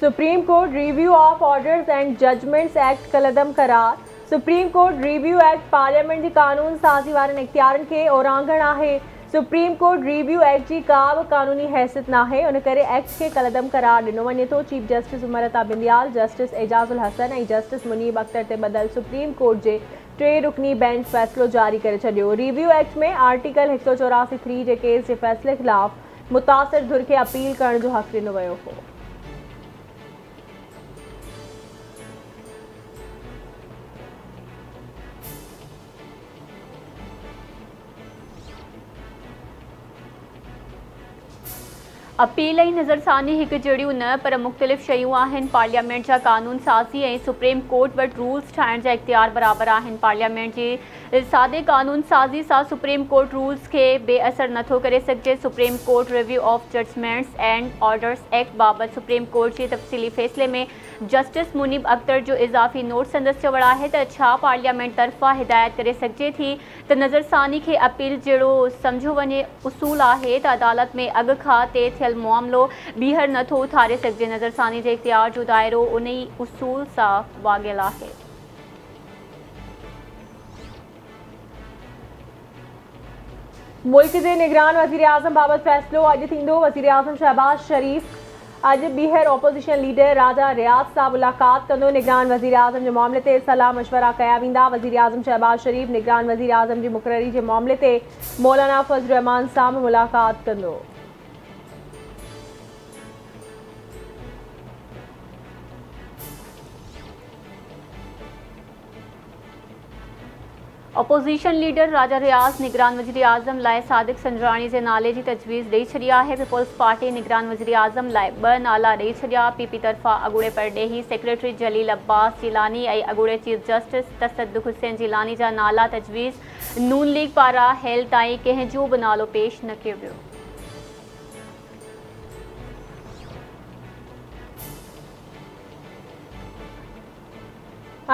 Supreme Court review of orders and judgments act कलदम करार। Supreme Court review act parliament जी कानून साज़ी वारनि इख़्तियारनि खे ओरांगण आहे। सुप्रीम कोर्ट रिव्यू एक्ट जी का बि क़ानूनी हैसियत नाहे उन करे एक्ट खे कलदम करार ॾिनो वञे थो chief justice Umar Ata Bandial, justice Ijazul Hasan ऐं जस्टिस मुनीब अख्तर ते ॿधल सुप्रीम कोर्ट जे टे रुकनी बेंच फ़ैसिलो जारी करे छॾियो। रिव्यू एक्ट में आर्टिकल हिकु सौ चौरासी थ्री जे केस जे फ़ैसिले ख़िलाफ़ मुतासिर धुर खे अपील करण जो हक़ ॾिनो वियो हो। अपील ऐं नज़रसानी हिकु जहिड़ियूं न पर मुख़्तलिफ़ आहिनि। पार्लियामेंट जा कानून साज़ी ऐं सुप्रीम कोर्ट वटि रूल्स ठाहिण जा इख़्तियार बराबरि आहिनि। पार्लियामेंट जी सादे कानून साज़ी सां सुप्रीम कोर्ट रूल्स खे बेअसर नथो करे सघिजे। Supreme Court review of judgments and orders act बाबति सुप्रीम कोर्ट जे तफ़सीली फ़ैसिले में जस्टिस मुनीब अख्तर जो इज़ाफ़ी नोट संदसि चवणु आहे त छा पार्लियामेंट तरफ़ां हिदायत करे थी? त नज़रसानी खे अपील जहिड़ो सम्झो वञे उसूल त अदालत में अॻु खां तइ मामिलो ॿीहर नथो उथारे सघिजे नज़रसानी जे इख़्तियार जो दाइरो उन ई उसूल सां वाॻियल आहे मुल्क जे निगरान वज़ीर आज़म बाबति फ़ैसिलो अॼु थींदो वज़ीर आज़म शहबाज़ शरीफ़। अॼु ॿीहर ऑपोज़िशन लीडर राजा रियाज़ सां मुलाक़ात कंदो। निगरान वज़ीर आज़म जे मामले ते सलाह मशवरा कया वेंदा। वज़ीर आज़म शहबाज़ शरीफ़, निगरान वज़ीर आज़म जी मुक़ररी जे मामले ते मौलाना फज़ल रहमान सां मुलाक़ात कंदो। अपोज़िशन लीडर राजा रियाज़ निगरान वज़ीर अजम लाइ सादिक संजरानी के नाले की तजवीज़ ॾेई छॾी है। पीपल्स पार्टी निगरान वज़ी अजम लाइ ॿ नाला ॾेई छॾिया पीपी तरफा अॻूणे सेक्रेटरी जलील अब्बास जिलानी ऐं अॻूणे चीफ जस्टिस तसदुक हुसैन जिलानी जा नाला तजवीज़। नून लीग पारा, हेल ताईं कंहिंजो बि नालो पेश न कयो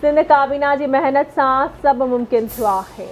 सिंध काबीना की मेहनत से सब मुमकिन आहे